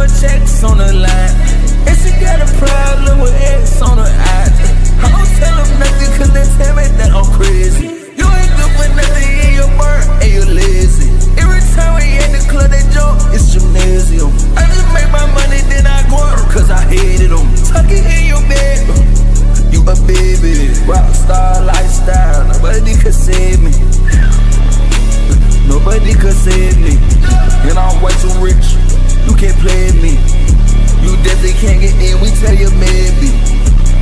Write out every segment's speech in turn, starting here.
with checks on the line. And she got a problem with X on her eyes. I don't tell him nothing, cause they tell me that I'm crazy. You ain't good for nothing, and you work and you're lazy. Every time we in the club, they joke, it's gymnasium. I just make my money, then I go out, cause I hated them. Tuck it in your bed, you a baby, rock star. Tell you maybe.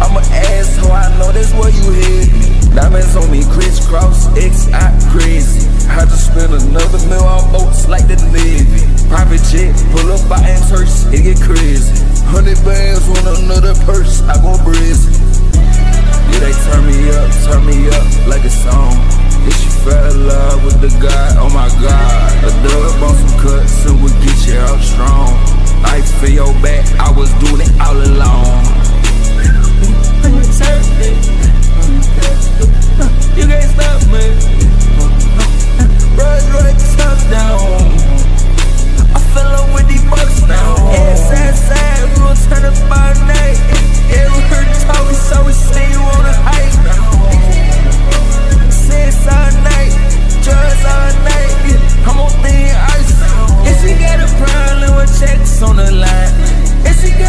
I'm an asshole, I know that's where you hit me. Diamonds on me, crisscross, X, I crazy. I just spent another mill on boats like the Navy. Private jet, pull up by Amherst, it get crazy. Hundred bands on another purse, I go brazen. Yeah, they turn me up, turn me up like a song. If she fell in love with the guy, oh my god.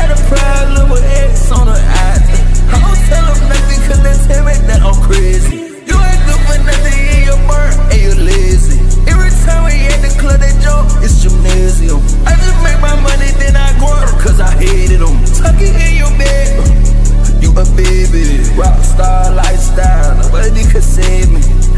got a proud little X on her eye. I don't tell them nothing cause they tell me that I'm crazy. You ain't good for nothing in your mind and you're lazy. Every time we at the club, that joke, is gymnasium. I just make my money, then I go out cause I hated them. Tuck it in your bed, you a baby. Rockstar lifestyle, nobody could save me.